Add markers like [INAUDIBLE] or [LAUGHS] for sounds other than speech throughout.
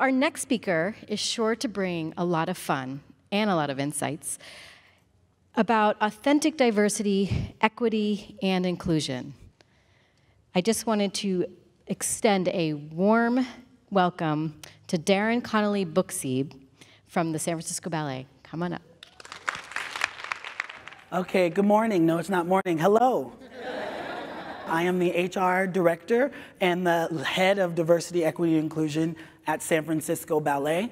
Our next speaker is sure to bring a lot of fun and a lot of insights about authentic diversity, equity, and inclusion. I just wanted to extend a warm welcome to Darin Conley-Buchsieb from the San Francisco Ballet. Come on up. Okay, good morning. No, it's not morning. Hello. I am the HR director and the head of diversity, equity, and inclusion at San Francisco Ballet.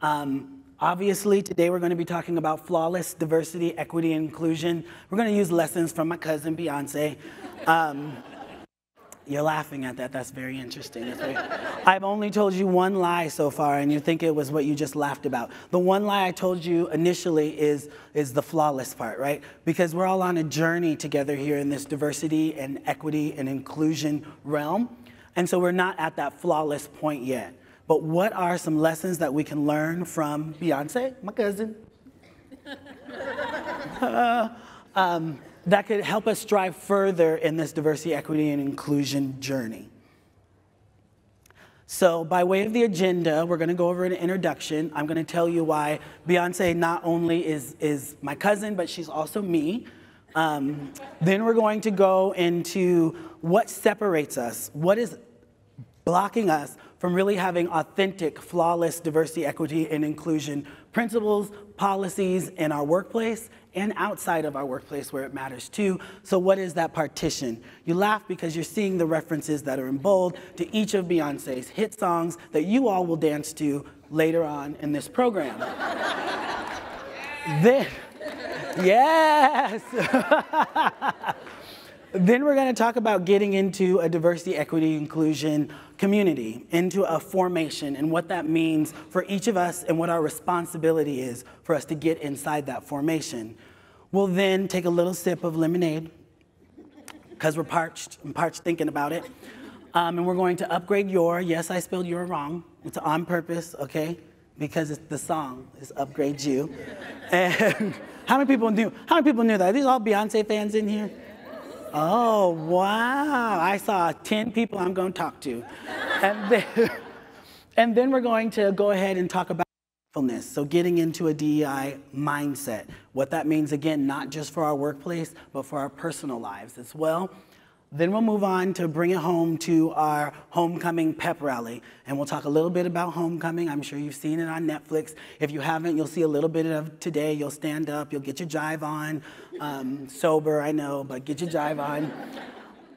Um, obviously, today we're going to be talking about flawless diversity, equity, and inclusion. We're going to use lessons from my cousin Beyonce. Um, you're laughing at that. That's very interesting. That's very... I've only told you one lie so far, and you think it was what you just laughed about. The one lie I told you initially is, is the flawless part, right? Because we're all on a journey together here in this diversity and equity and inclusion realm. And so we're not at that flawless point yet. But what are some lessons that we can learn from Beyonce, my cousin? [LAUGHS] uh, um, that could help us strive further in this diversity, equity, and inclusion journey. So, by way of the agenda, we're going to go over an introduction. I'm going to tell you why Beyonce not only is, is my cousin, but she's also me. Um, then we're going to go into what separates us, what is blocking us from really having authentic, flawless diversity, equity, and inclusion principles, policies in our workplace and outside of our workplace where it matters too. So, what is that partition? You laugh because you're seeing the references that are in bold to each of Beyonce's hit songs that you all will dance to later on in this program. then, yes! [LAUGHS] then we're going to talk about getting into a diversity, equity, inclusion community, into a formation, and what that means for each of us and what our responsibility is for us to get inside that formation. We'll then take a little sip of lemonade, because we're parched. I'm parched thinking about it. Um, and we're going to upgrade your, yes, I spelled your wrong. It's on purpose, okay? Because it's the song is upgrade you. [LAUGHS] And how many people knew? How many people knew that? Are these all Beyonce fans in here? Oh, wow. I saw 10 people I'm going to talk to. And then, [LAUGHS] and then we're going to go ahead and talk about mindfulness. So getting into a DEI mindset. What that means, again, not just for our workplace, but for our personal lives as well. Then we'll move on to bring it home to our homecoming pep rally. And we'll talk a little bit about homecoming. I'm sure you've seen it on Netflix. If you haven't, you'll see a little bit of today. You'll stand up, you'll get your jive on. Um, sober, I know, but get your jive on.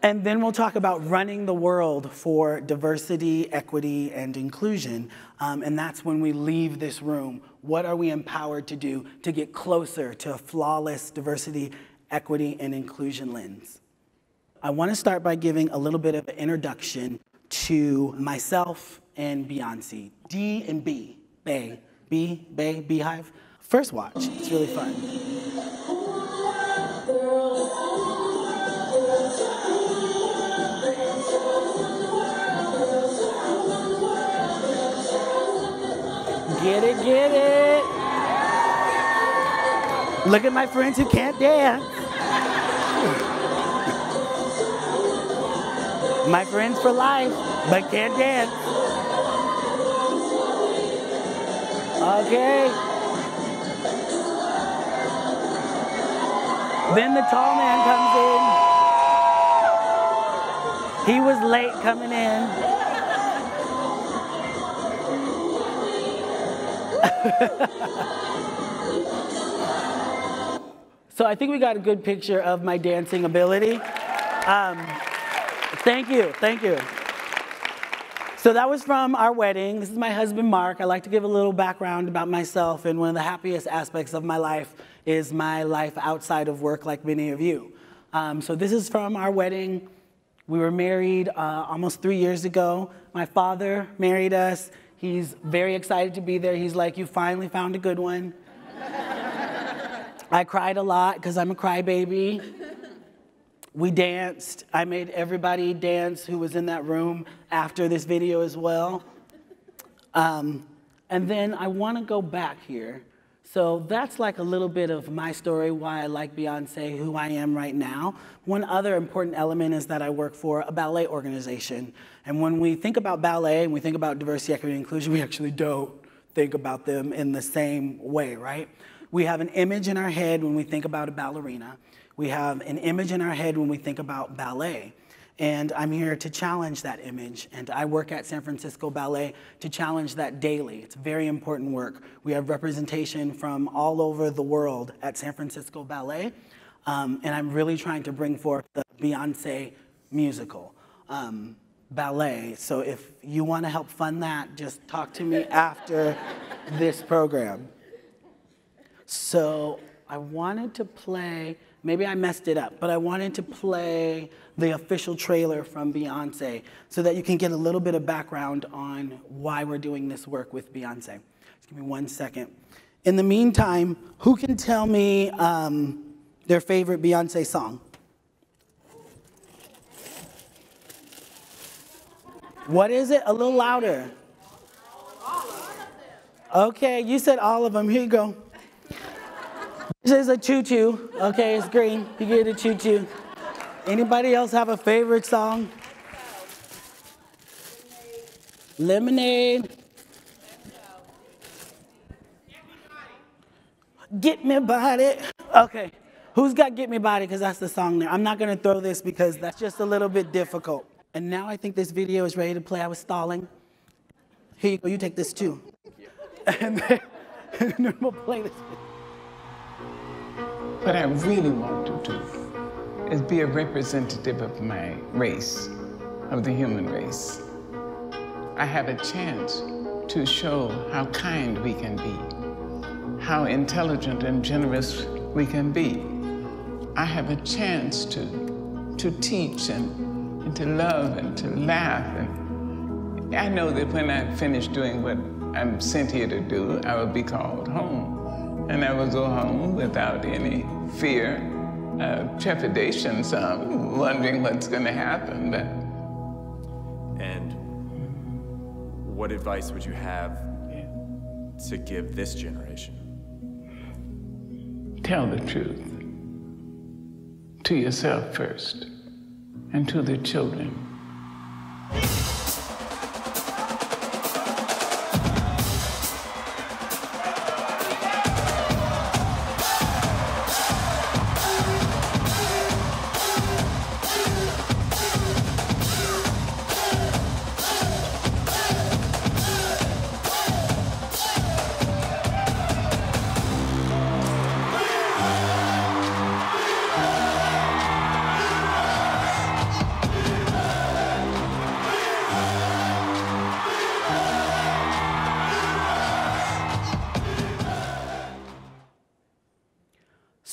And then we'll talk about running the world for diversity, equity, and inclusion. Um, and that's when we leave this room. What are we empowered to do to get closer to a flawless diversity, equity, and inclusion lens? I want to start by giving a little bit of an introduction to myself and Beyonce. D and B, Bay, B, Bay, Beehive. First watch, it's really fun. Get it, get it. Look at my friends who can't dance. My friends for life, but can't dance. Okay. Then the tall man comes in. He was late coming in. [LAUGHS] so I think we got a good picture of my dancing ability. Um, Thank you, thank you. So that was from our wedding. This is my husband, Mark. I like to give a little background about myself, and one of the happiest aspects of my life is my life outside of work, like many of you. Um, so this is from our wedding. We were married uh, almost three years ago. My father married us. He's very excited to be there. He's like, You finally found a good one. I cried a lot because I'm a crybaby. We danced. I made everybody dance who was in that room after this video as well. Um, and then I want to go back here. So that's like a little bit of my story, why I like Beyonce, who I am right now. One other important element is that I work for a ballet organization. And when we think about ballet and we think about diversity, equity, and inclusion, we actually don't think about them in the same way, right? We have an image in our head when we think about a ballerina. We have an image in our head when we think about ballet. And I'm here to challenge that image. And I work at San Francisco Ballet to challenge that daily. It's very important work. We have representation from all over the world at San Francisco Ballet. Um, and I'm really trying to bring forth the Beyonce musical. Um, ballet. So if you want to help fund that, just talk to me [LAUGHS] after this program. So I wanted to play, maybe I messed it up, but I wanted to play the official trailer from Beyonce so that you can get a little bit of background on why we're doing this work with Beyonce. Just give me one second. In the meantime, who can tell me um, their favorite Beyonce song? What is it? A little louder. Okay, you said all of them. Here you go. This is a choo-choo. Okay, it's green. You get a choo-choo. Anybody else have a favorite song? Lemonade. Get me body. Okay. Who's got Get Me Body? Because that's the song there. I'm not going to throw this because that's just a little bit difficult. And now I think this video is ready to play. I was stalling. Here you go. You take this too. [LAUGHS] and, then, [LAUGHS] and then we'll play this. What I really want to do is be a representative of my race, of the human race. I have a chance to show how kind we can be, how intelligent and generous we can be. I have a chance to, to teach and, and to love and to laugh. And I know that when I finish doing what I'm sent here to do, I will be called home. And I will go home without any fear uh, trepidation, some, wondering what's going to happen. But and what advice would you have to give this generation? Tell the truth to yourself first and to the children.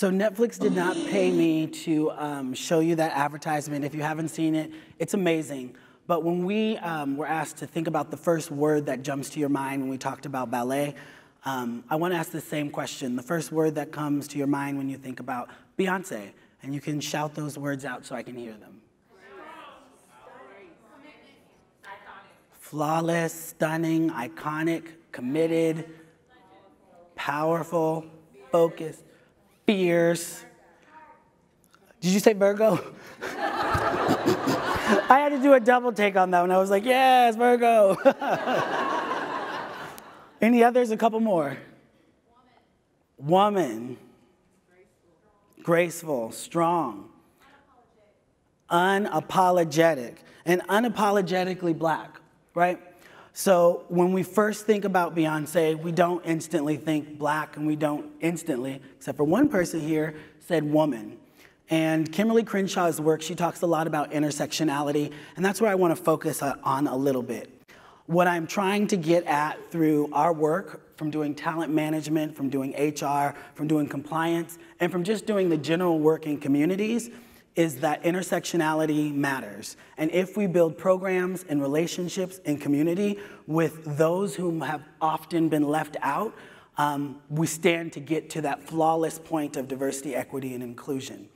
So Netflix did not pay me to um, show you that advertisement. If you haven't seen it, it's amazing. But when we um, were asked to think about the first word that jumps to your mind when we talked about ballet, um, I want to ask the same question. The first word that comes to your mind when you think about Beyonce, and you can shout those words out so I can hear them. Flawless, stunning, iconic, committed, powerful, focused fierce. Did you say Virgo? [LAUGHS] I had to do a double take on that one. I was like, yes, Virgo. [LAUGHS] Any others? A couple more. Woman. Graceful, strong, unapologetic, and unapologetically black, right? So when we first think about Beyonce, we don't instantly think black, and we don't instantly, except for one person here, said woman. And Kimberlé Crenshaw's work, she talks a lot about intersectionality, and that's where I want to focus on a little bit. What I'm trying to get at through our work, from doing talent management, from doing HR, from doing compliance, and from just doing the general work in communities, is that intersectionality matters. And if we build programs and relationships and community with those who have often been left out, um, we stand to get to that flawless point of diversity, equity, and inclusion.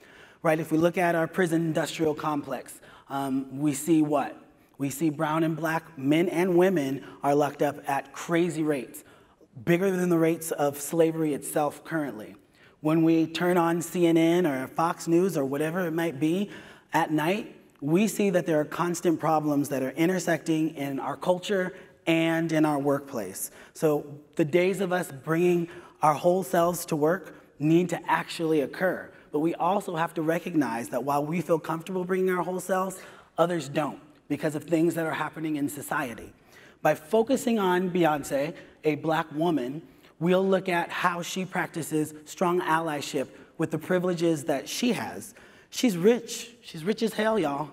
Right? If we look at our prison industrial complex, um, we see what? We see brown and black men and women are locked up at crazy rates. bigger than the rates of slavery itself currently. When we turn on CNN or Fox News or whatever it might be at night, we see that there are constant problems that are intersecting in our culture and in our workplace. So the days of us bringing our whole selves to work need to actually occur. But we also have to recognize that while we feel comfortable bringing our whole selves, others don't because of things that are happening in society. By focusing on Beyonce, a black woman, we'll look at how she practices strong allyship with the privileges that she has. She's rich. She's rich as hell, y'all.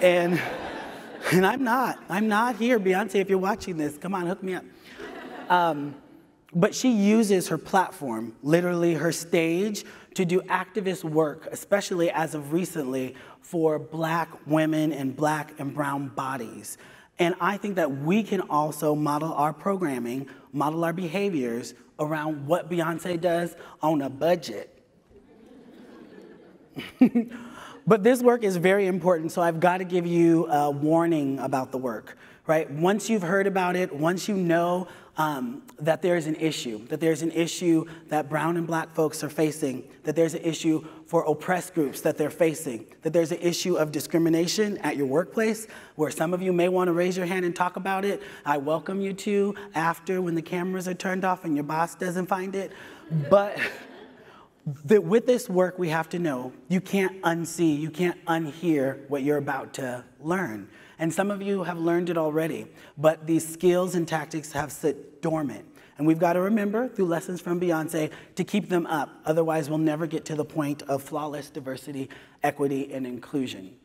And, [LAUGHS] and I'm not. I'm not here, Beyonce, if you're watching this. Come on, hook me up. Um, but she uses her platform, literally her stage, to do activist work, especially as of recently, for black women and black and brown bodies. And I think that we can also model our programming, model our behaviors around what Beyonce does on a budget. [LAUGHS] but this work is very important, so I've got to give you a warning about the work, right? Once you've heard about it, once you know um, that there's an issue, that there's an issue that brown and black folks are facing, that there's an issue for oppressed groups that they're facing, that there's an issue of discrimination at your workplace, where some of you may want to raise your hand and talk about it. I welcome you to after when the cameras are turned off and your boss doesn't find it. But that with this work, we have to know you can't unsee, you can't unhear what you're about to learn. And some of you have learned it already, but these skills and tactics have sit dormant. And we've got to remember through lessons from Beyonce to keep them up. Otherwise, we'll never get to the point of flawless diversity, equity, and inclusion.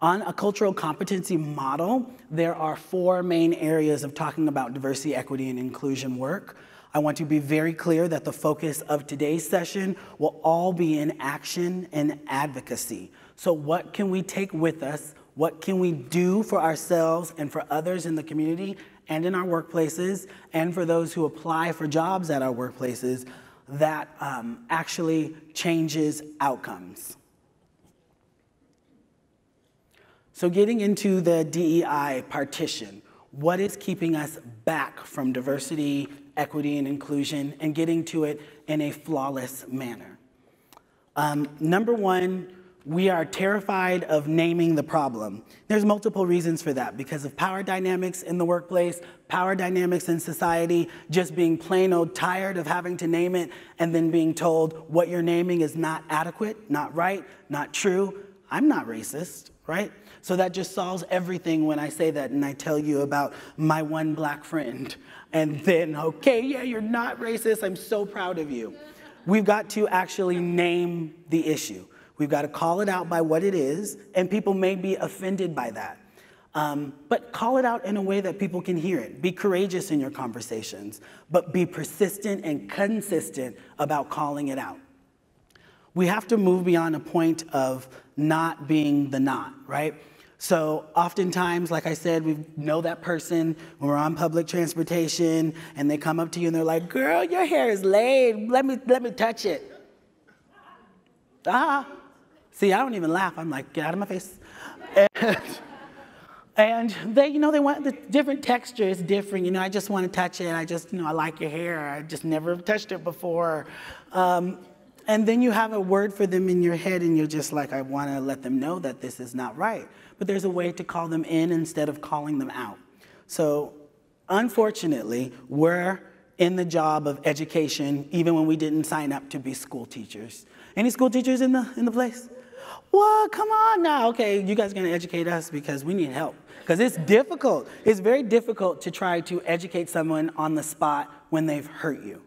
On a cultural competency model, there are four main areas of talking about diversity, equity, and inclusion work. I want to be very clear that the focus of today's session will all be in action and advocacy. So, what can we take with us what can we do for ourselves and for others in the community and in our workplaces, and for those who apply for jobs at our workplaces that um, actually changes outcomes? So, getting into the DEI partition, what is keeping us back from diversity, equity, and inclusion, and getting to it in a flawless manner? Um, number one, we are terrified of naming the problem. There's multiple reasons for that because of power dynamics in the workplace, power dynamics in society, just being plain old tired of having to name it and then being told what you're naming is not adequate, not right, not true. I'm not racist, right? So that just solves everything when I say that and I tell you about my one black friend. And then, okay, yeah, you're not racist. I'm so proud of you. We've got to actually name the issue. We've got to call it out by what it is, and people may be offended by that. Um, but call it out in a way that people can hear it. Be courageous in your conversations, but be persistent and consistent about calling it out. We have to move beyond a point of not being the not, right? So oftentimes, like I said, we know that person when we're on public transportation and they come up to you and they're like, girl, your hair is laid. Let me, let me touch it. Ah, See, I don't even laugh. I'm like, get out of my face. And, and they, you know, they want the different texture is different. You know, I just want to touch it. I just, you know, I like your hair. I just never touched it before. Um, and then you have a word for them in your head, and you're just like, I want to let them know that this is not right. But there's a way to call them in instead of calling them out. So, unfortunately, we're in the job of education even when we didn't sign up to be school teachers. Any school teachers in the, in the place? What? Come on now. Okay, you guys are going to educate us because we need help. Because it's difficult. It's very difficult to try to educate someone on the spot when they've hurt you,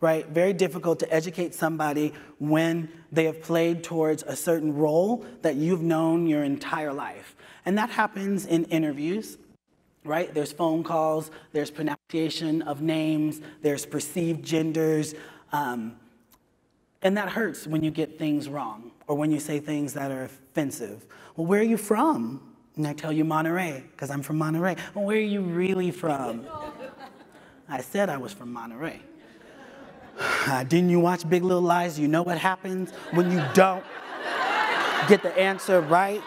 right? Very difficult to educate somebody when they have played towards a certain role that you've known your entire life. And that happens in interviews, right? There's phone calls, there's pronunciation of names, there's perceived genders. Um, and that hurts when you get things wrong or when you say things that are offensive. Well, where are you from? And I tell you Monterey, because I'm from Monterey. Well, where are you really from? I said I was from Monterey. [SIGHS] Didn't you watch Big Little Lies? You know what happens when you don't get the answer right?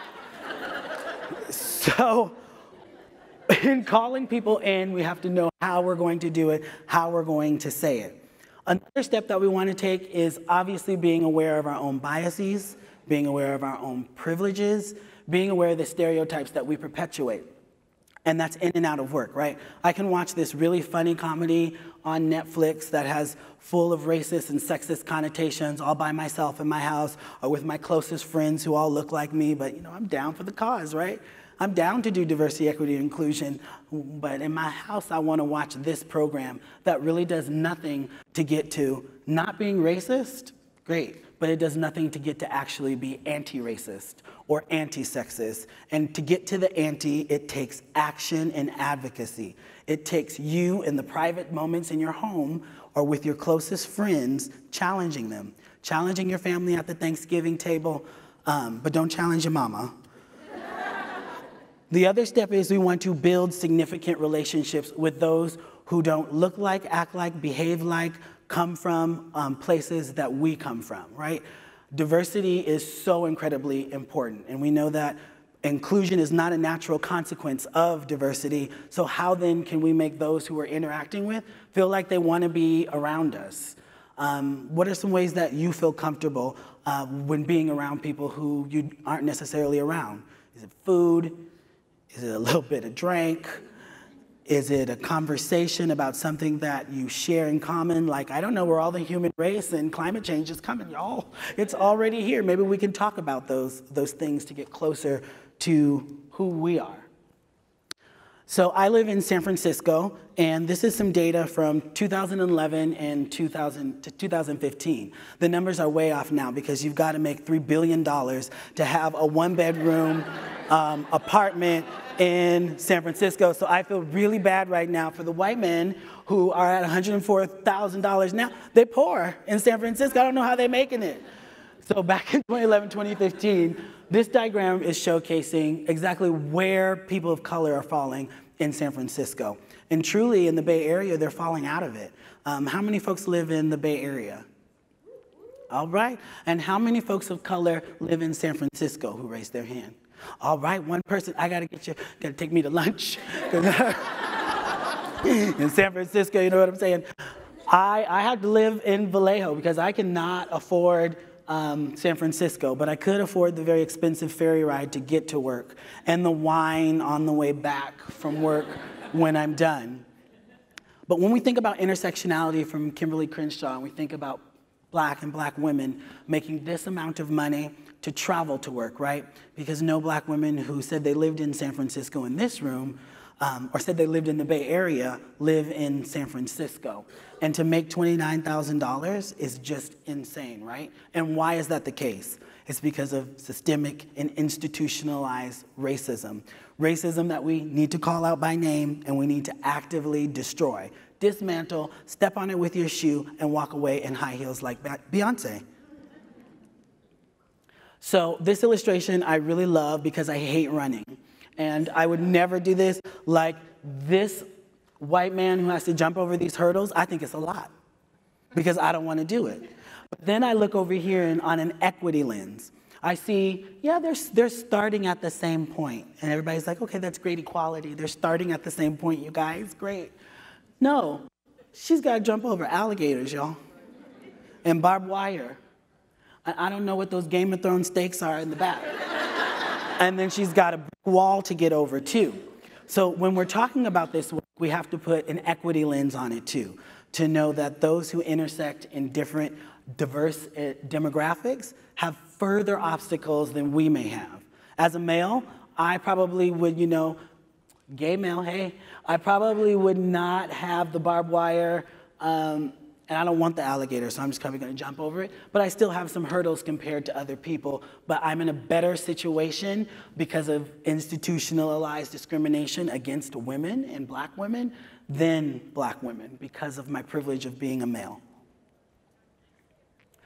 So, [LAUGHS] in calling people in, we have to know how we're going to do it, how we're going to say it. Another step that we want to take is obviously being aware of our own biases, being aware of our own privileges, being aware of the stereotypes that we perpetuate. And that's in and out of work, right? I can watch this really funny comedy on Netflix that has full of racist and sexist connotations all by myself in my house or with my closest friends who all look like me, but you know, I'm down for the cause, right? I'm down to do diversity, equity, and inclusion, but in my house, I want to watch this program that really does nothing to get to not being racist, great, but it does nothing to get to actually be anti racist or anti sexist. And to get to the anti, it takes action and advocacy. It takes you in the private moments in your home or with your closest friends challenging them, challenging your family at the Thanksgiving table, um, but don't challenge your mama the other step is we want to build significant relationships with those who don't look like, act like, behave like, come from um, places that we come from, right? Diversity is so incredibly important, and we know that inclusion is not a natural consequence of diversity. So, how then can we make those who we're interacting with feel like they want to be around us? Um, what are some ways that you feel comfortable uh, when being around people who you aren't necessarily around? Is it food? Is it a little bit of drink? Is it a conversation about something that you share in common? Like, I don't know, we're all the human race and climate change is coming, y'all. It's already here. Maybe we can talk about those, those things to get closer to who we are. So I live in San Francisco, and this is some data from 2011 and 2000 to 2015. The numbers are way off now because you've got to make $3 billion to have a one bedroom um, apartment in San Francisco. So I feel really bad right now for the white men who are at $104,000 now. They're poor in San Francisco. I don't know how they're making it. So back in 2011, 2015, this diagram is showcasing exactly where people of color are falling in San Francisco. And truly, in the Bay Area, they're falling out of it. Um, how many folks live in the Bay Area? All right. And how many folks of color live in San Francisco who raised their hand? All right, one person, I gotta get you, gotta take me to lunch. [LAUGHS] in San Francisco, you know what I'm saying? I, I had to live in Vallejo because I cannot afford um, San Francisco, but I could afford the very expensive ferry ride to get to work and the wine on the way back from work when I'm done. But when we think about intersectionality from Kimberlé Crenshaw and we think about black and black women making this amount of money to travel to work, right? Because no black women who said they lived in San Francisco in this room um, or said they lived in the Bay Area live in San Francisco. And to make $29,000 is just insane, right? And why is that the case? It's because of systemic and institutionalized racism. Racism that we need to call out by name and we need to actively destroy. Dismantle, step on it with your shoe, and walk away in high heels like Beyonce. So this illustration I really love because I hate running. And I would never do this like this white man who has to jump over these hurdles. I think it's a lot because I don't want to do it. But then I look over here and on an equity lens. I see, yeah, they're, they're starting at the same point. And everybody's like, okay, that's great equality. They're starting at the same point, you guys, great. No, she's got to jump over alligators, y'all, and barbed wire I don't know what those Game of Thrones stakes are in the back. [LAUGHS] and then she's got a wall to get over too. So when we're talking about this, we have to put an equity lens on it too, to know that those who intersect in different diverse uh, demographics have further obstacles than we may have. As a male, I probably would, you know, gay male, hey, I probably would not have the barbed wire um, and I don't want the alligator, so I'm just probably gonna jump over it. But I still have some hurdles compared to other people, but I'm in a better situation because of institutionalized discrimination against women and black women than black women because of my privilege of being a male.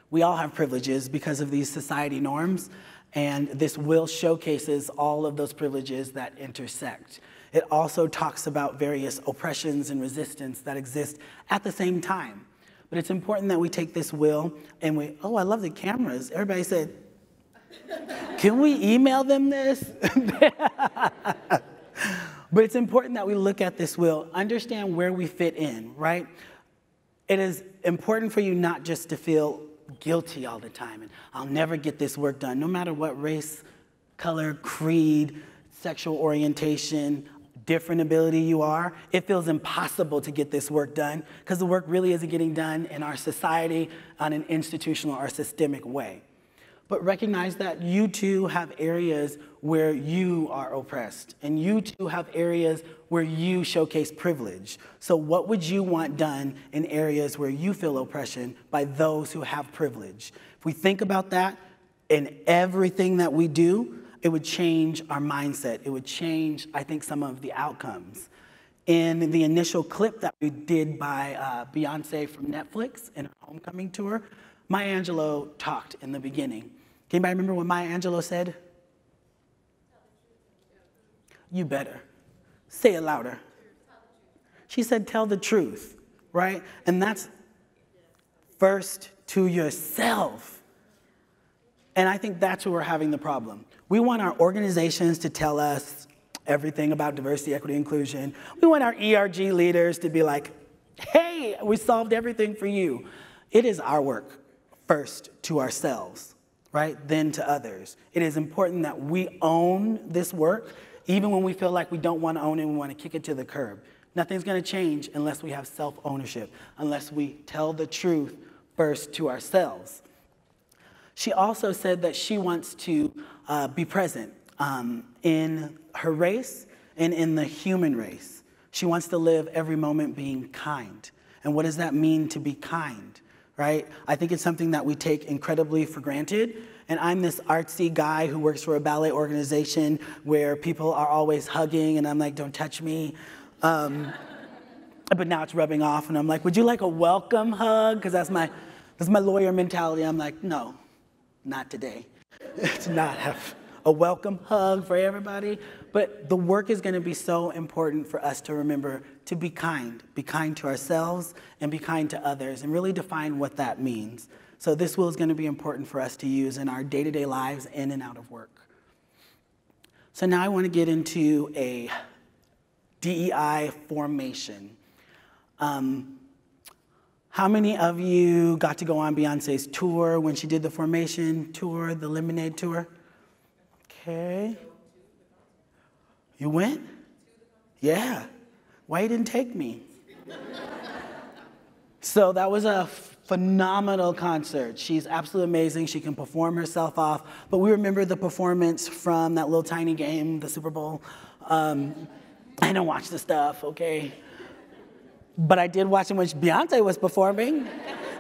We all have privileges because of these society norms, and this will showcases all of those privileges that intersect. It also talks about various oppressions and resistance that exist at the same time. But it's important that we take this will and we, oh, I love the cameras. Everybody said, can we email them this? [LAUGHS] But it's important that we look at this will, understand where we fit in, right? It is important for you not just to feel guilty all the time and I'll never get this work done, no matter what race, color, creed, sexual orientation, different ability you are, it feels impossible to get this work done because the work really isn't getting done in our society on an institutional or systemic way. But recognize that you too have areas where you are oppressed, and you too have areas where you showcase privilege. So, what would you want done in areas where you feel oppression by those who have privilege? If we think about that in everything that we do, it would change our mindset. It would change, I think, some of the outcomes. In the initial clip that we did by uh, Beyonce from Netflix in her homecoming tour, Maya Angelou talked in the beginning. Can anybody remember what Maya Angelou said? You better. Say it louder. She said, Tell the truth, right? And that's first to yourself. And I think that's where we're having the problem. We want our organizations to tell us everything about diversity, equity, inclusion. We want our ERG leaders to be like, hey, we solved everything for you. It is our work first to ourselves, right? Then to others. It is important that we own this work, even when we feel like we don't want to own it and we want to kick it to the curb. Nothing's going to change unless we have self ownership, unless we tell the truth first to ourselves. She also said that she wants to uh, be present um, in her race and in the human race. She wants to live every moment being kind. And what does that mean to be kind, right? I think it's something that we take incredibly for granted. And I'm this artsy guy who works for a ballet organization where people are always hugging, and I'm like, don't touch me. Um, [LAUGHS] but now it's rubbing off, and I'm like, would you like a welcome hug? Because that's my, that's my lawyer mentality. I'm like, no, not today. It's not have a welcome hug for everybody. But the work is going to be so important for us to remember to be kind, be kind to ourselves and be kind to others, and really define what that means. So this will is going to be important for us to use in our day-to-day lives in and out of work. So now I want to get into a DEI formation. Um, how many of you got to go on Beyonce's tour when she did the Formation tour, the Lemonade tour? Okay. You went? Yeah. Why you didn't take me? so that was a phenomenal concert. She's absolutely amazing. She can perform herself off. But we remember the performance from that little tiny game, the Super Bowl. Um, I don't watch the stuff, okay? But I did watch in which Beyonce was performing.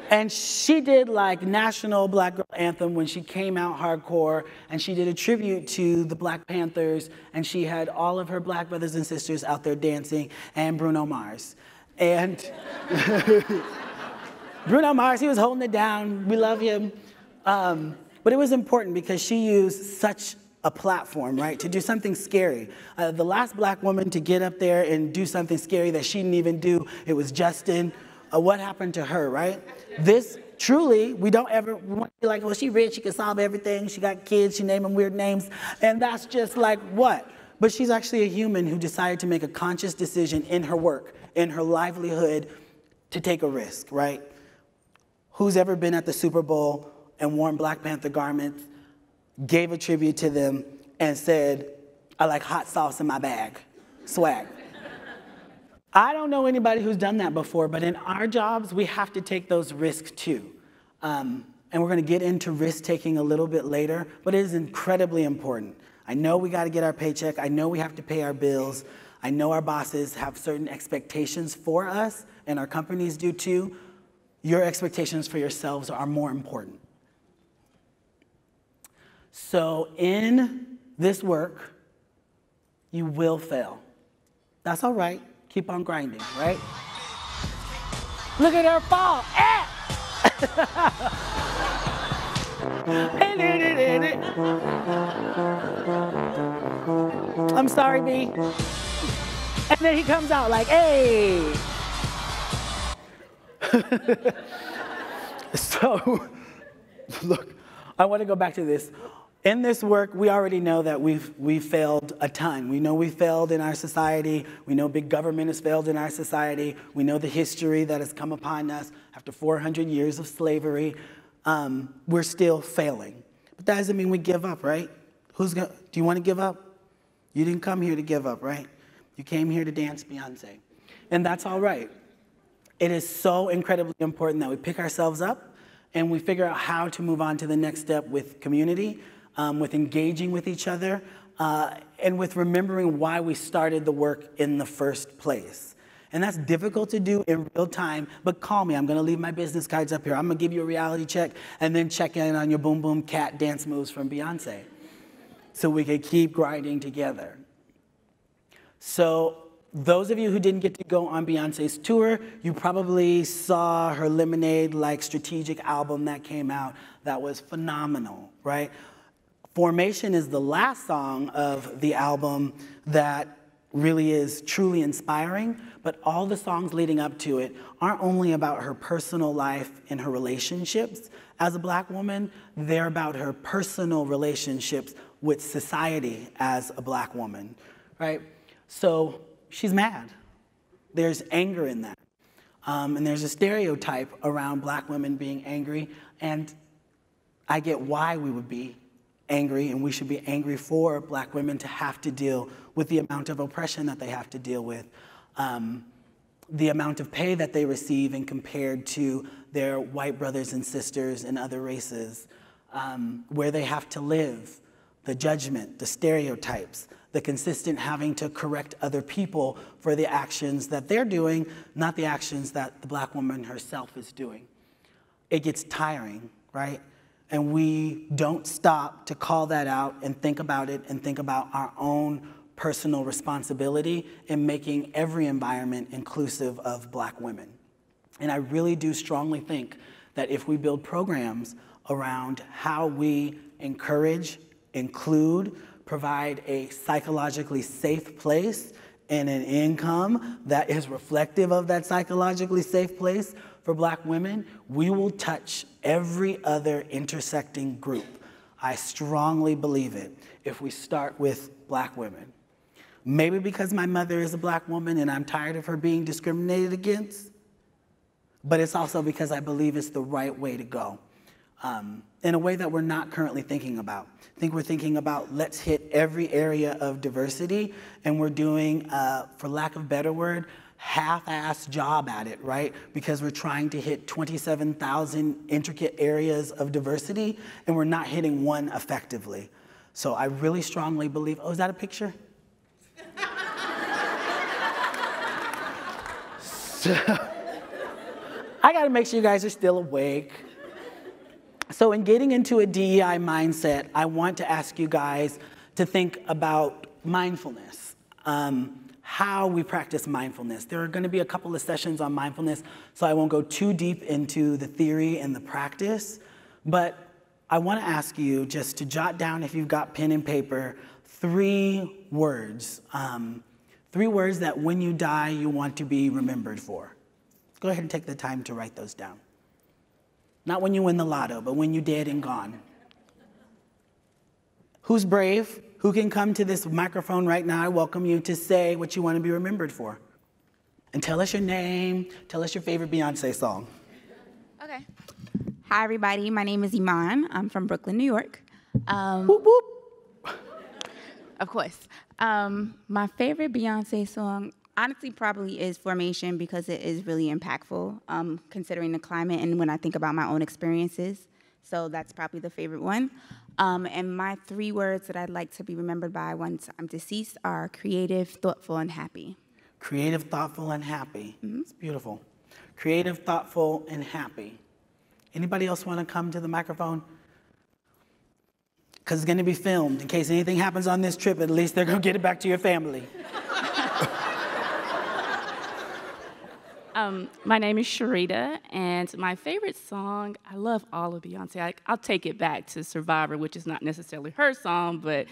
And she did like national black girl anthem when she came out hardcore and she did a tribute to the Black Panthers and she had all of her black brothers and sisters out there dancing and Bruno Mars. And [LAUGHS] Bruno Mars, he was holding it down. We love him. Um, but it was important because she used such a platform, right? To do something scary. Uh, the last black woman to get up there and do something scary that she didn't even do, it was Justin. Uh, what happened to her, right? This truly, we don't ever want to be like, well, she rich, she can solve everything, she got kids, she named them weird names, and that's just like what? But she's actually a human who decided to make a conscious decision in her work, in her livelihood, to take a risk, right? Who's ever been at the Super Bowl and worn Black Panther garments gave a tribute to them, and said, I like hot sauce in my bag. Swag. I don't know anybody who's done that before, but in our jobs, we have to take those risks too. Um, and we're going to get into risk taking a little bit later, but it is incredibly important. I know we got to get our paycheck. I know we have to pay our bills. I know our bosses have certain expectations for us, and our companies do too. Your expectations for yourselves are more important. So, in this work, you will fail. That's all right. Keep on grinding, right? Look at her fall. Ah! I'm sorry, B. And then he comes out like, hey. [LAUGHS] so, look, I want to go back to this. In this work, we already know that we've, we've failed a ton. We know we failed in our society. We know big government has failed in our society. We know the history that has come upon us after 400 years of slavery. Um, we're still failing. But that doesn't mean we give up, right? Who's gonna, do you want to give up? You didn't come here to give up, right? You came here to dance Beyonce. And that's all right. It is so incredibly important that we pick ourselves up and we figure out how to move on to the next step with community um, with engaging with each other, uh, and with remembering why we started the work in the first place. And that's difficult to do in real time, but call me. I'm gonna leave my business cards up here. I'm gonna give you a reality check and then check in on your boom boom cat dance moves from Beyonce so we can keep grinding together. So, those of you who didn't get to go on Beyonce's tour, you probably saw her Lemonade like strategic album that came out that was phenomenal, right? Formation is the last song of the album that really is truly inspiring, but all the songs leading up to it aren't only about her personal life and her relationships as a black woman, they're about her personal relationships with society as a black woman, right? So she's mad. There's anger in that. Um, and there's a stereotype around black women being angry, and I get why we would be angry, and we should be angry for black women to have to deal with the amount of oppression that they have to deal with, um, the amount of pay that they receive and compared to their white brothers and sisters in other races, um, where they have to live, the judgment, the stereotypes, the consistent having to correct other people for the actions that they're doing, not the actions that the black woman herself is doing. It gets tiring, right? And we don't stop to call that out and think about it and think about our own personal responsibility in making every environment inclusive of black women. And I really do strongly think that if we build programs around how we encourage, include, provide a psychologically safe place and an income that is reflective of that psychologically safe place for black women, we will touch every other intersecting group. I strongly believe it if we start with black women. Maybe because my mother is a black woman and I'm tired of her being discriminated against, but it's also because I believe it's the right way to go um, in a way that we're not currently thinking about. I think we're thinking about let's hit every area of diversity, and we're doing, uh, for lack of better word, half-assed job at it, right? Because we're trying to hit 27,000 intricate areas of diversity and we're not hitting one effectively. So I really strongly believe, oh, is that a picture? so, [LAUGHS] I gotta make sure you guys are still awake. So in getting into a DEI mindset, I want to ask you guys to think about mindfulness. Um, how we practice mindfulness. There are going to be a couple of sessions on mindfulness, so I won't go too deep into the theory and the practice, but I want to ask you just to jot down, if you've got pen and paper, three words. Um, three words that when you die, you want to be remembered for. Go ahead and take the time to write those down. Not when you win the lotto, but when you're dead and gone. Who's brave? Who can come to this microphone right now? I welcome you to say what you want to be remembered for. And tell us your name, tell us your favorite Beyonce song. Okay. Hi, everybody. My name is Iman. I'm from Brooklyn, New York. Um, whoop, whoop. Of course. Um, my favorite Beyonce song, honestly, probably is Formation because it is really impactful, um, considering the climate and when I think about my own experiences. So that's probably the favorite one. Um, and my three words that I'd like to be remembered by once I'm deceased are creative, thoughtful, and happy. Creative, thoughtful, and happy. Mm-hmm. It's beautiful. Creative, thoughtful, and happy. Anybody else want to come to the microphone? Because it's going to be filmed. In case anything happens on this trip, at least they're going to get it back to your family. Um, my name is Sharita, and my favorite song, I love all of Beyonce. I, will take it back to Survivor, which is not necessarily her song, but.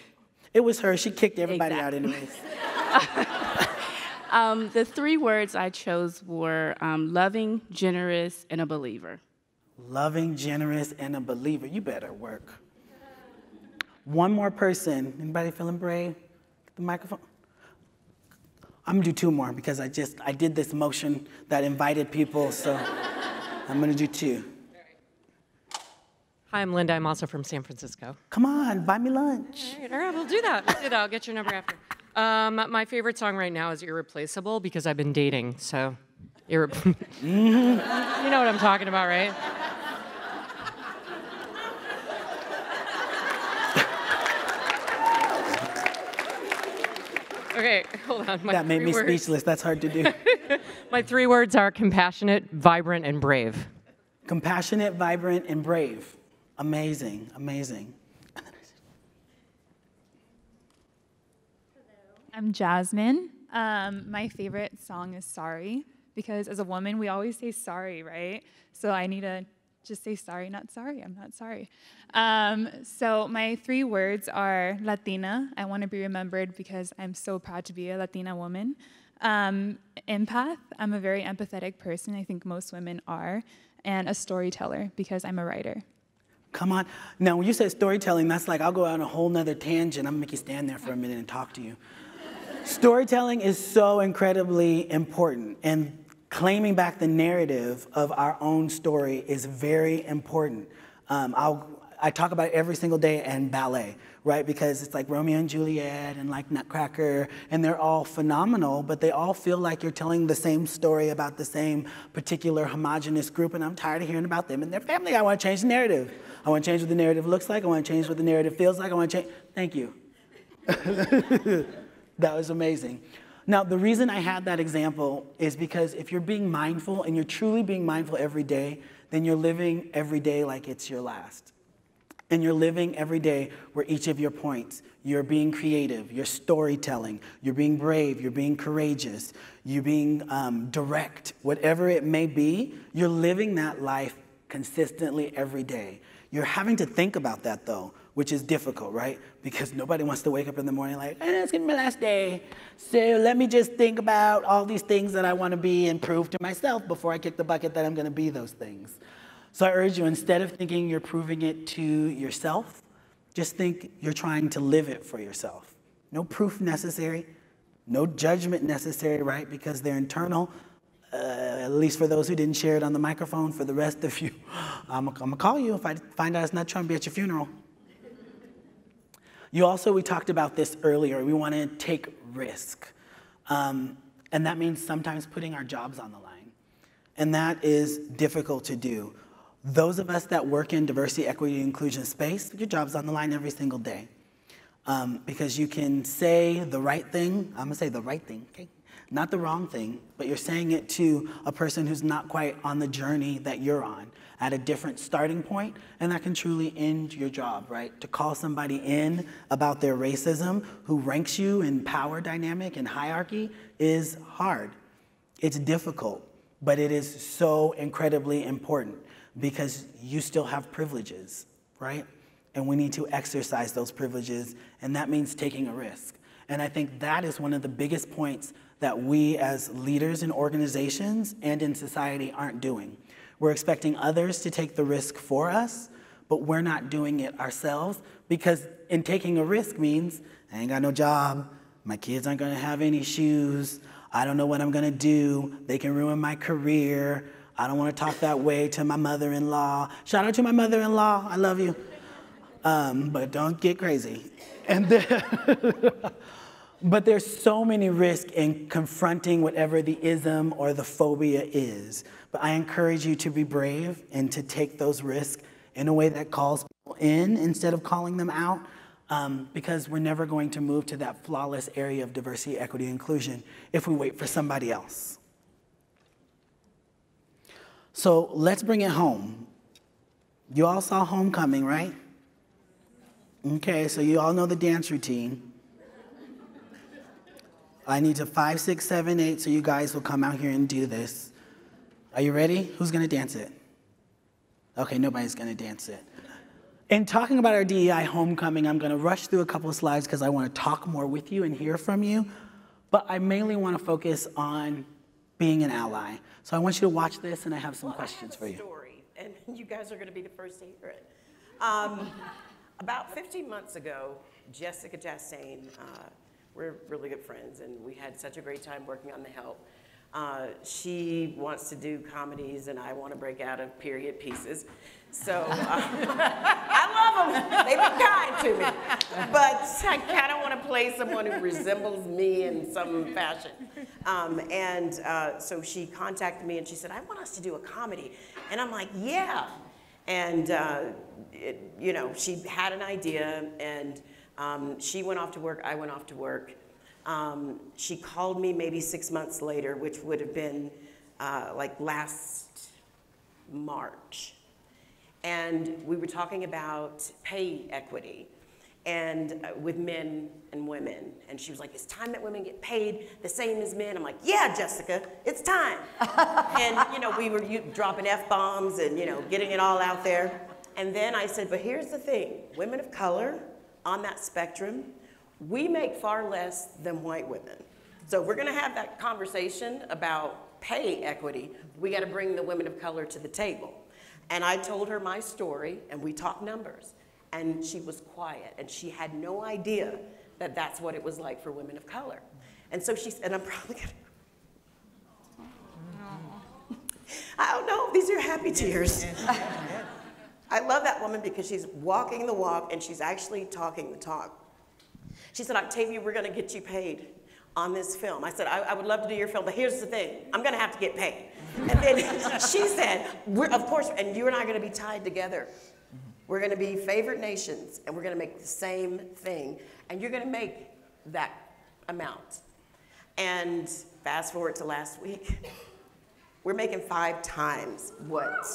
It was her. She kicked everybody exactly. out, anyways. [LAUGHS] um, the three words I chose were um, loving, generous, and a believer. Loving, generous, and a believer. You better work. One more person. Anybody feeling brave? The microphone. I'm gonna do two more because I just I did this motion that invited people, so I'm gonna do two. Hi, I'm Linda. I'm also from San Francisco. Come on, buy me lunch. All right, all right, we'll do that. We'll do that. I'll get your number after. Um, my favorite song right now is Irreplaceable because I've been dating, so. Irre- [LAUGHS] you know what I'm talking about, right? Okay, hold on. My That made me words- speechless. That's hard to do. [LAUGHS] My three words are compassionate, vibrant, and brave. Compassionate, vibrant, and brave. Amazing, amazing. I'm Jasmine. Um, my favorite song is Sorry because as a woman, we always say sorry, right? So I need to just say sorry, not sorry. I'm not sorry. Um, so my three words are Latina. I want to be remembered because I'm so proud to be a Latina woman. Um, empath. I'm a very empathetic person. I think most women are. And a storyteller because I'm a writer. Come on. Now, when you said storytelling, that's like I'll go on a whole nother tangent. I'm gonna make you stand there for a minute and talk to you. Storytelling is so incredibly important, and claiming back the narrative of our own story is very important. Um, I'll, I talk about it every single day and ballet, right? Because it's like Romeo and Juliet and like Nutcracker, and they're all phenomenal, but they all feel like you're telling the same story about the same particular homogenous group, and I'm tired of hearing about them and their family. I want to change the narrative. I want to change what the narrative looks like. I want to change what the narrative feels like. I want to change. Thank you. [LAUGHS] That was amazing. Now, the reason I had that example is because if you're being mindful and you're truly being mindful every day, then you're living every day like it's your last. And you're living every day where each of your points, you're being creative, you're storytelling, you're being brave, you're being courageous, you're being um, direct, whatever it may be, you're living that life consistently every day. You're having to think about that though, which is difficult, right? Because nobody wants to wake up in the morning like, eh, it's gonna be my last day. So let me just think about all these things that I wanna be and prove to myself before I kick the bucket that I'm gonna be those things. So I urge you, instead of thinking you're proving it to yourself, just think you're trying to live it for yourself. No proof necessary, no judgment necessary, right? Because they're internal. Uh, at least for those who didn't share it on the microphone, for the rest of you, I'm, I'm gonna call you if I find out it's not trying to be at your funeral. You also, we talked about this earlier, we wanna take risk. Um, and that means sometimes putting our jobs on the line. And that is difficult to do. Those of us that work in diversity, equity, inclusion space, your job's on the line every single day. Um, because you can say the right thing, I'm gonna say the right thing, okay? Not the wrong thing, but you're saying it to a person who's not quite on the journey that you're on, at a different starting point, and that can truly end your job, right? To call somebody in about their racism who ranks you in power dynamic and hierarchy is hard. It's difficult, but it is so incredibly important because you still have privileges, right? And we need to exercise those privileges, and that means taking a risk. And I think that is one of the biggest points that we as leaders in organizations and in society aren't doing. We're expecting others to take the risk for us, but we're not doing it ourselves because in taking a risk means I ain't got no job, my kids aren't gonna have any shoes, I don't know what I'm gonna do, they can ruin my career, I don't wanna talk that way to my mother in law. Shout out to my mother in law, I love you. Um, but don't get crazy. And then, [LAUGHS] but there's so many risks in confronting whatever the ism or the phobia is. But I encourage you to be brave and to take those risks in a way that calls people in instead of calling them out. Um, because we're never going to move to that flawless area of diversity, equity, and inclusion if we wait for somebody else. So let's bring it home. You all saw Homecoming, right? Okay, so you all know the dance routine. I need to five, six, seven, eight, so you guys will come out here and do this. Are you ready? Who's gonna dance it? Okay, nobody's gonna dance it. In talking about our DEI homecoming, I'm gonna rush through a couple of slides because I wanna talk more with you and hear from you, but I mainly wanna focus on being an ally. So I want you to watch this and I have some Well, questions I for have a you. story, and [LAUGHS] you guys are going to be the first to hear it. Um, [LAUGHS] About 15 months ago, Jessica Chastain, uh, we're really good friends, and we had such a great time working on The Help. Uh, she wants to do comedies, and I want to break out of period pieces. So uh, [LAUGHS] I love them. They've been kind to me. But I kind of want to play someone who resembles me in some fashion. Um, and uh, so she contacted me and she said, I want us to do a comedy. And I'm like, yeah. And, uh, it, you know, she had an idea and um, she went off to work, I went off to work. Um, she called me maybe six months later, which would have been uh, like last March and we were talking about pay equity and uh, with men and women. And she was like, it's time that women get paid the same as men. I'm like, yeah, Jessica, it's time. [LAUGHS] and, you know, we were dropping F-bombs and, you know, getting it all out there. And then I said, but here's the thing, women of color on that spectrum, we make far less than white women. So we're gonna have that conversation about pay equity, we gotta bring the women of color to the table. And I told her my story, and we talked numbers. And she was quiet, and she had no idea that that's what it was like for women of color. And so she and I'm probably gonna. I don't know, these are happy tears. [LAUGHS] I love that woman because she's walking the walk and she's actually talking the talk. She said, Octavia, we're gonna get you paid on this film. I said, I, I would love to do your film, but here's the thing I'm gonna have to get paid. And then [LAUGHS] she said, of course, and you and I are going to be tied together. We're going to be favorite nations, and we're going to make the same thing, and you're going to make that amount. And fast forward to last week, we're making five times what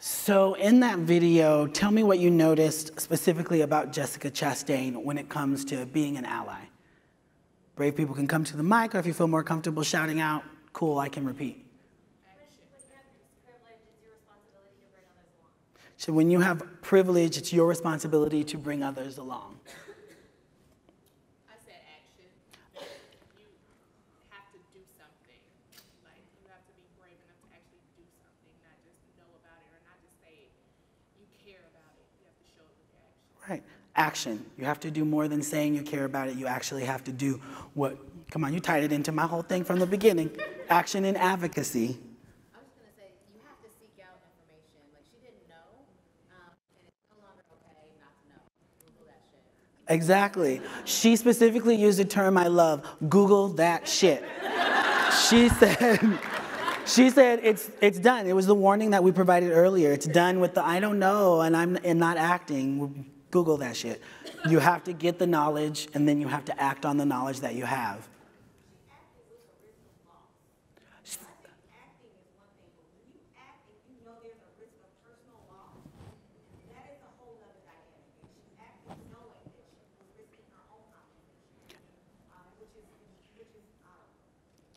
So, in that video, tell me what you noticed specifically about Jessica Chastain when it comes to being an ally. Brave people can come to the mic, or if you feel more comfortable shouting out, cool, I can repeat. So, when you have privilege, it's your responsibility to bring others along. Action. You have to do more than saying you care about it. You actually have to do what, come on, you tied it into my whole thing from the beginning. action and advocacy. I was going to say, you have to seek out information. Like, she didn't know, um, and it's no longer okay not to know. Google that shit. Exactly. She specifically used a term I love Google that shit. she said, she said it's it's done. It was the warning that we provided earlier. It's done with the I don't know and I'm and not acting. Google that shit. You have to get the knowledge and then you have to act on the knowledge that you have.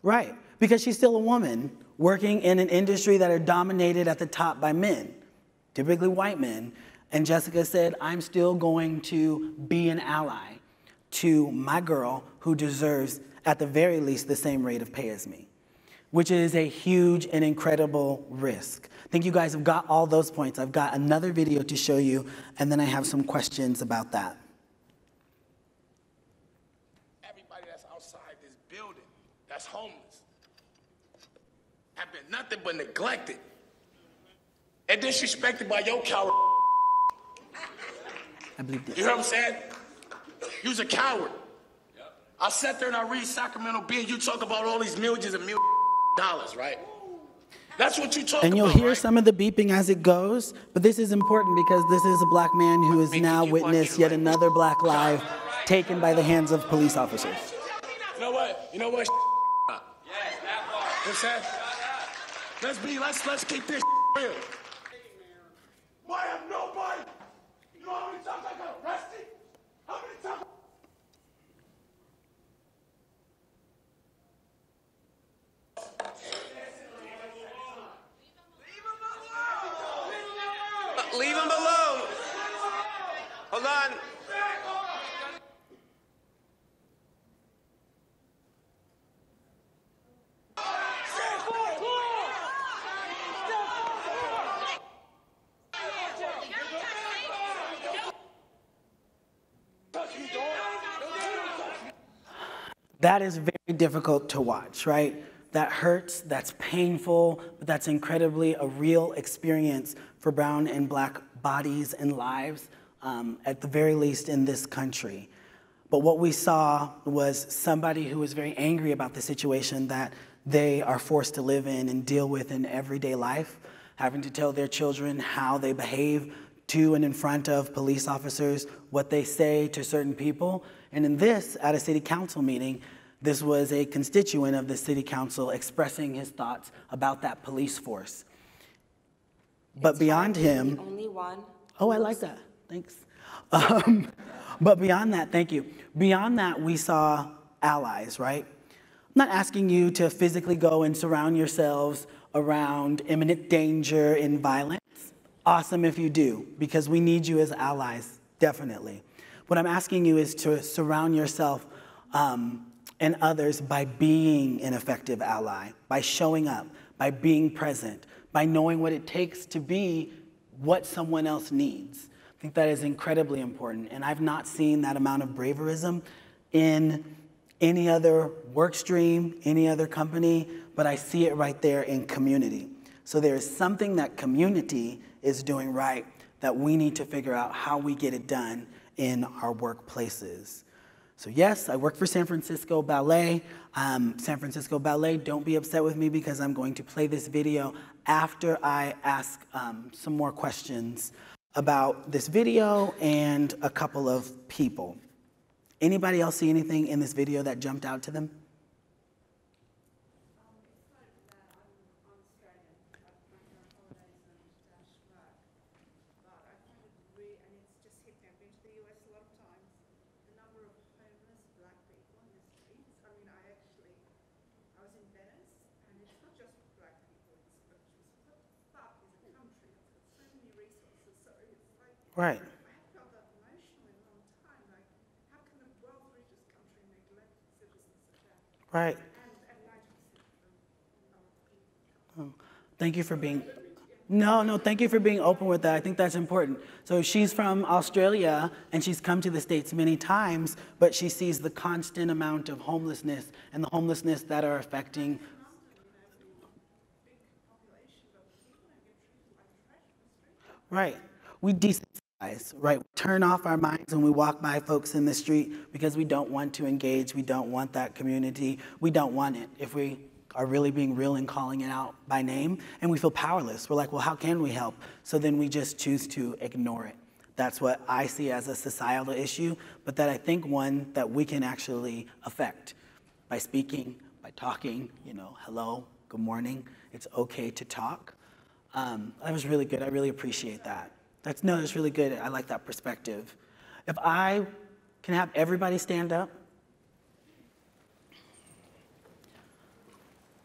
Right, because she's still a woman working in an industry that are dominated at the top by men, typically white men. And Jessica said, I'm still going to be an ally to my girl who deserves, at the very least, the same rate of pay as me, which is a huge and incredible risk. I think you guys have got all those points. I've got another video to show you, and then I have some questions about that. Everybody that's outside this building that's homeless have been nothing but neglected and disrespected by your coward I believe this. You hear what I'm saying? You was a coward. I sat there and I read Sacramento Bee and you talk about all these millions and millions of dollars, right? That's what you talk about. And you'll about, hear right? some of the beeping as it goes, but this is important because this is a black man who has now witnessed yet another black life taken by the hands of police officers. You know what? You know what? What's that? Let's be, let's, let's keep this real. Why have nobody? You know how many times I got arrested? How many times? Leave him alone. Hold on. That is very difficult to watch, right? That hurts, that's painful, but that's incredibly a real experience for brown and black bodies and lives, um, at the very least in this country. But what we saw was somebody who was very angry about the situation that they are forced to live in and deal with in everyday life, having to tell their children how they behave to and in front of police officers, what they say to certain people. And in this, at a city council meeting, this was a constituent of the city council expressing his thoughts about that police force. But It's beyond hard to be him, only one. oh, I like that. Thanks. Um, [LAUGHS] but beyond that, thank you. Beyond that, we saw allies, right? I'm not asking you to physically go and surround yourselves around imminent danger and violence. Awesome if you do, because we need you as allies, definitely. What I'm asking you is to surround yourself um, and others by being an effective ally, by showing up, by being present, by knowing what it takes to be what someone else needs. I think that is incredibly important. And I've not seen that amount of braverism in any other work stream, any other company, but I see it right there in community. So there is something that community is doing right that we need to figure out how we get it done in our workplaces. So, yes, I work for San Francisco Ballet. Um, San Francisco Ballet, don't be upset with me because I'm going to play this video after I ask um, some more questions about this video and a couple of people. Anybody else see anything in this video that jumped out to them? Right. Right. Oh, Thank you for being, no, no, thank you for being open with that. I think that's important. So she's from Australia and she's come to the States many times, but she sees the constant amount of homelessness and the homelessness that are affecting. Right. We desensitize, right? We turn off our minds when we walk by folks in the street because we don't want to engage. We don't want that community. We don't want it. If we are really being real and calling it out by name, and we feel powerless, we're like, well, how can we help? So then we just choose to ignore it. That's what I see as a societal issue, but that I think one that we can actually affect by speaking, by talking, you know, hello, good morning. It's okay to talk. Um, that was really good. I really appreciate that. That's no, that's really good. I like that perspective. If I can have everybody stand up.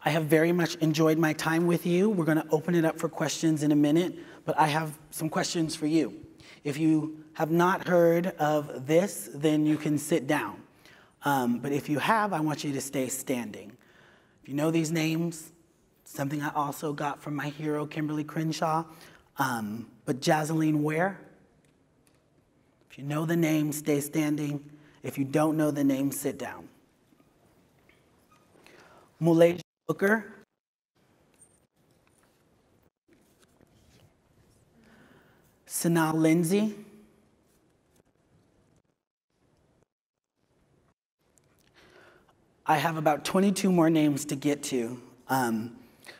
I have very much enjoyed my time with you. We're going to open it up for questions in a minute, but I have some questions for you. If you have not heard of this, then you can sit down. Um, but if you have, I want you to stay standing. If you know these names, something I also got from my hero, Kimberlé Crenshaw. Um, but Jazzaline Ware, if you know the name, stay standing. If you don't know the name, sit down. Muhlaysia Booker. Sanaa Lindsay. I have about 22 more names to get to. Um,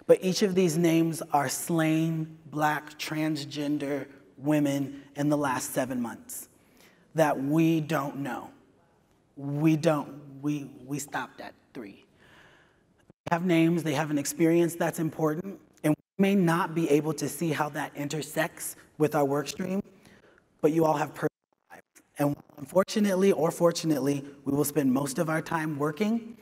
but each of these names are slain black transgender women in the last seven months that we don't know. We don't, we, we stopped at three. They have names, they have an experience that's important, and we may not be able to see how that intersects with our work stream, but you all have personal lives. And unfortunately or fortunately, we will spend most of our time working.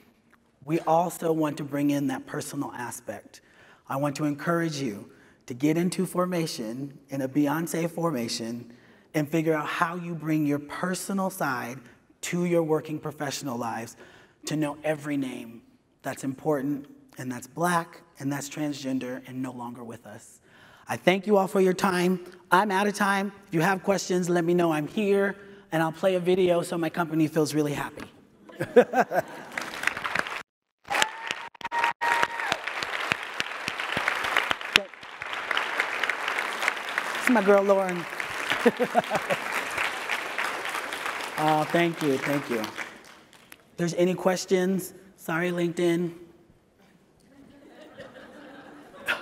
We also want to bring in that personal aspect. I want to encourage you to get into formation, in a Beyoncé formation, and figure out how you bring your personal side to your working professional lives to know every name that's important and that's black and that's transgender and no longer with us. I thank you all for your time. I'm out of time. If you have questions, let me know I'm here and I'll play a video so my company feels really happy. [LAUGHS] my girl, Lauren. [LAUGHS] oh, thank you, thank you. There's any questions, sorry, LinkedIn. [LAUGHS]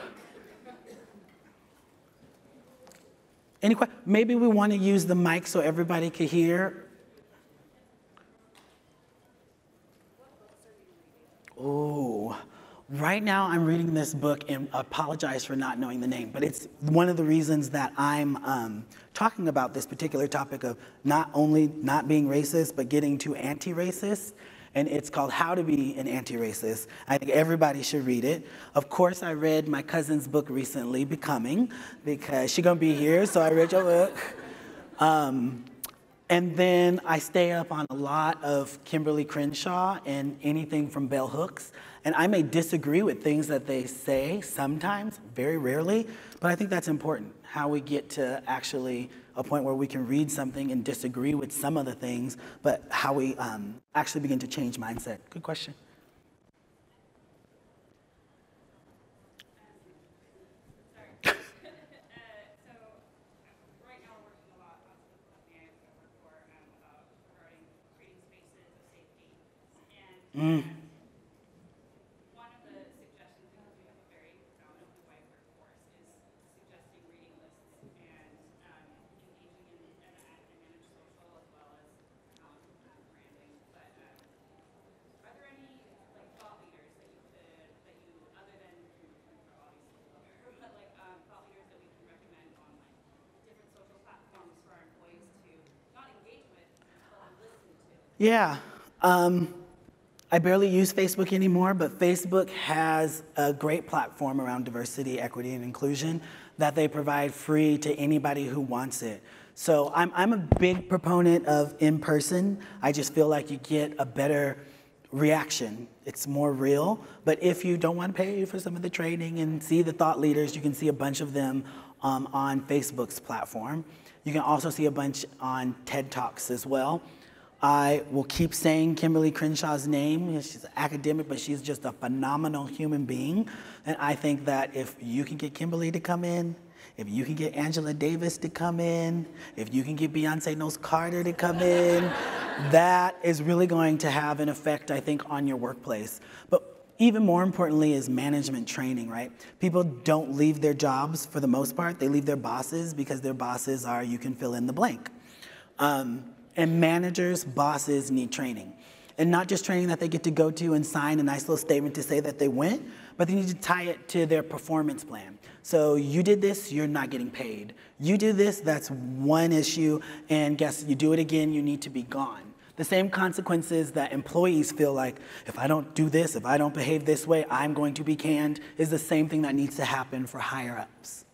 Any que- Maybe we want to use the mic so everybody can hear. Oh, right now I'm reading this book and apologize for not knowing the name, but it's one of the reasons that I'm um, talking about this particular topic of not only not being racist, but getting to anti-racist. And it's called How to Be an Anti-Racist. I think everybody should read it. Of course, I read my cousin's book recently, Becoming, because she's gonna be here, so I read your book. Um, and then I stay up on a lot of Kimberlé Crenshaw and anything from Bell Hooks. And I may disagree with things that they say sometimes, very rarely, but I think that's important how we get to actually a point where we can read something and disagree with some of the things, but how we um, actually begin to change mindset. Good question. [LAUGHS] Mm. Yeah. Um, I barely use Facebook anymore, but Facebook has a great platform around diversity, equity, and inclusion that they provide free to anybody who wants it. So I'm, I'm a big proponent of in person. I just feel like you get a better reaction. It's more real. But if you don't want to pay for some of the training and see the thought leaders, you can see a bunch of them um, on Facebook's platform. You can also see a bunch on TED Talks as well. I will keep saying Kimberlé Crenshaw's name. She's an academic, but she's just a phenomenal human being. And I think that if you can get Kimberlé to come in, if you can get Angela Davis to come in, if you can get Beyoncé Knowles Carter to come in, [LAUGHS] that is really going to have an effect, I think, on your workplace. But even more importantly is management training, right? People don't leave their jobs for the most part. They leave their bosses because their bosses are, you can fill in the blank. Um, and managers, bosses need training. And not just training that they get to go to and sign a nice little statement to say that they went, but they need to tie it to their performance plan. So you did this, you're not getting paid. You do this, that's one issue, and guess you do it again, you need to be gone. The same consequences that employees feel like, if I don't do this, if I don't behave this way, I'm going to be canned, is the same thing that needs to happen for higher ups.